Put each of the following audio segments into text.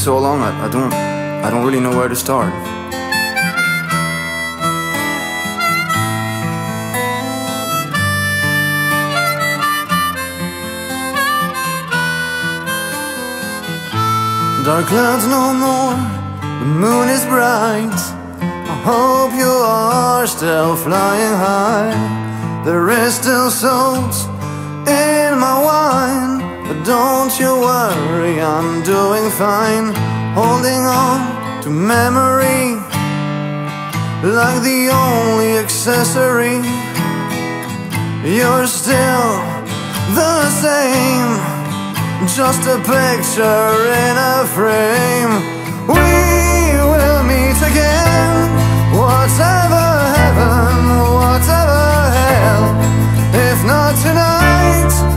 so long. I, I don't I don't really know where to start. Dark clouds no more, the moon is bright. I hope you are still flying high. There is still salt in my wine, but don't you worry, I'm doing fine. Holding on to memory like the only accessory. You're still the same, just a picture in a frame. We will meet again, whatever heaven, whatever hell. If not tonight,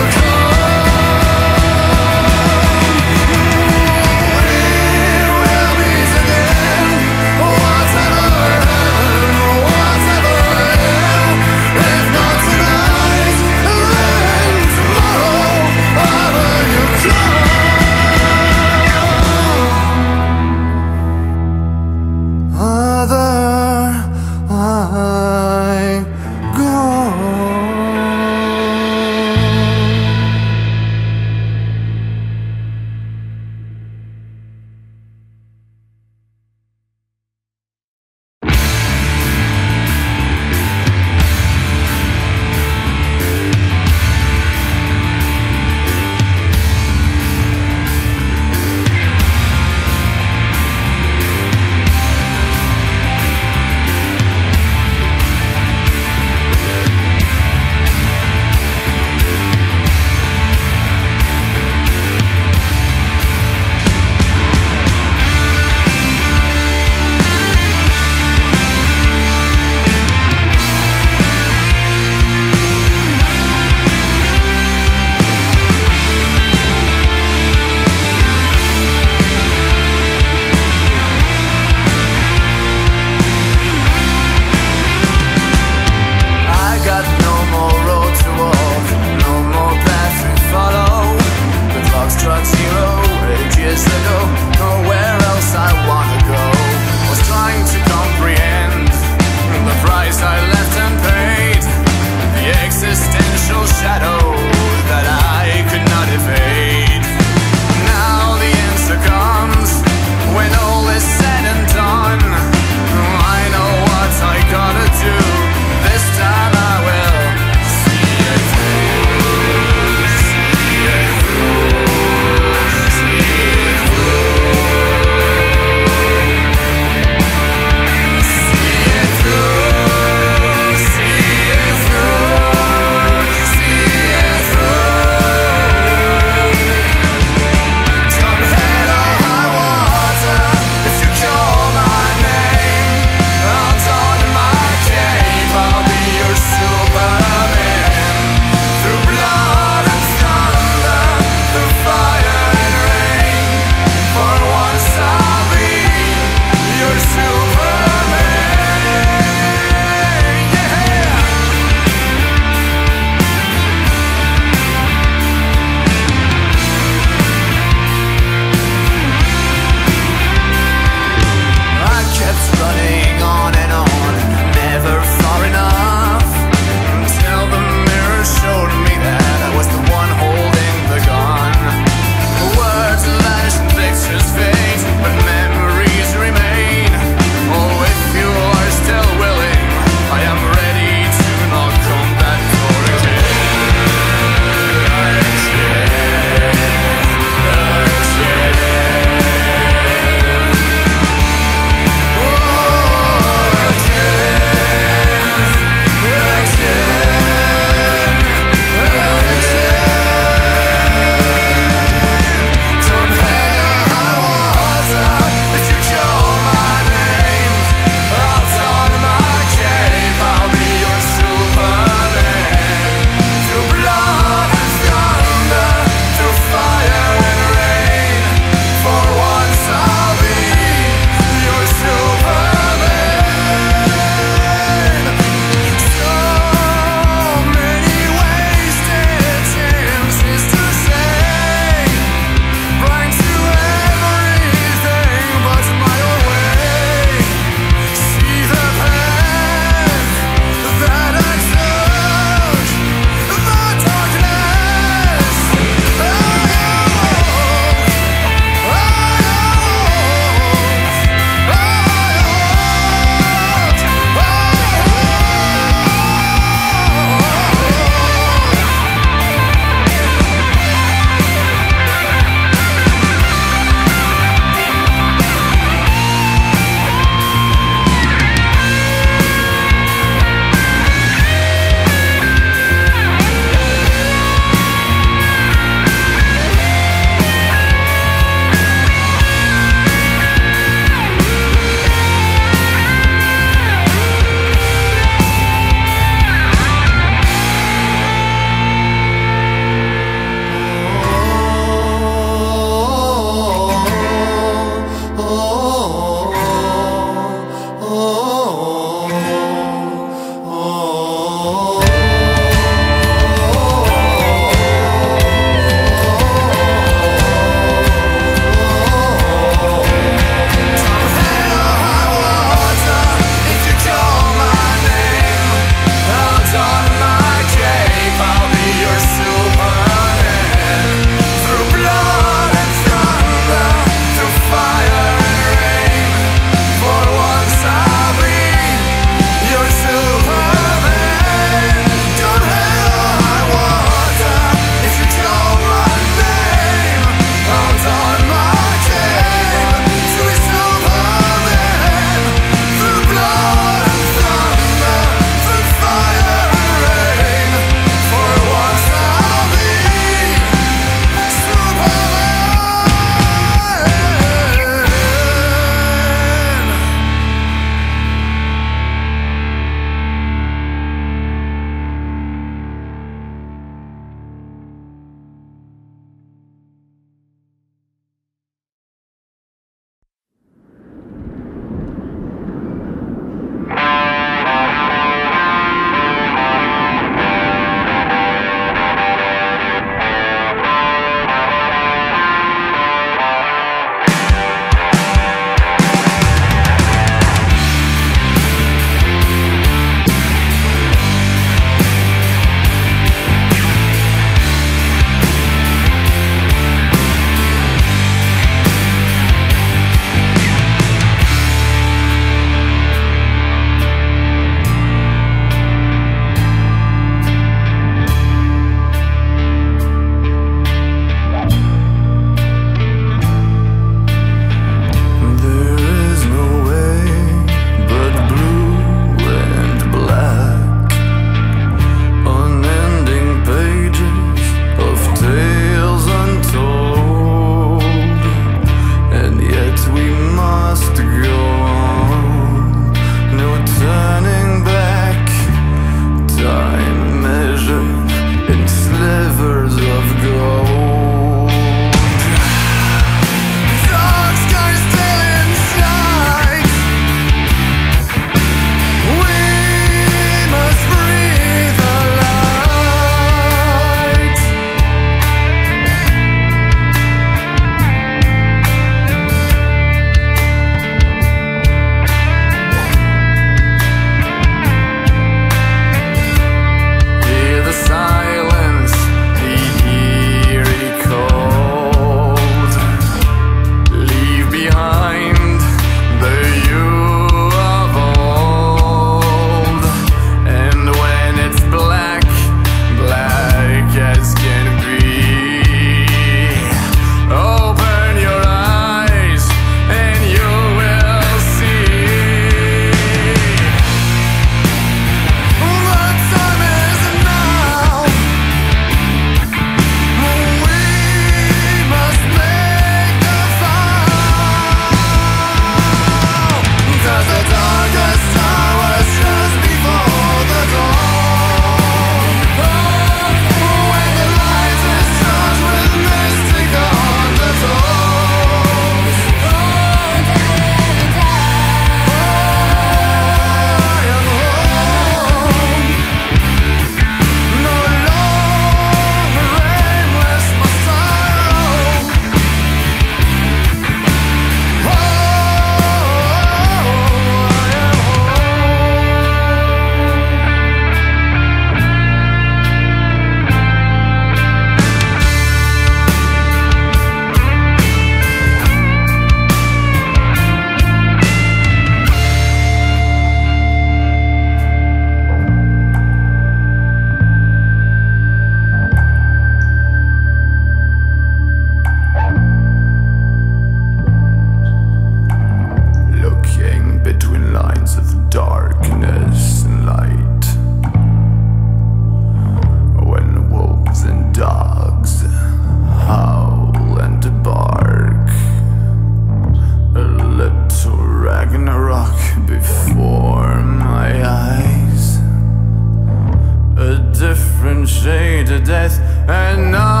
and I